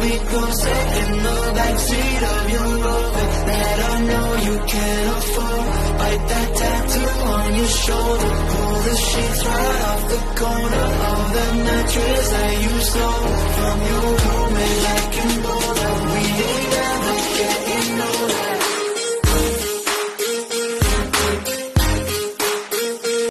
we go sit in the backseat of your Rover That I know you can't afford. Bite that tattoo on your shoulder Pull the sheets right off the corner Of the mattress that you stole. From your roommate like in Boulder We ain't ever getting older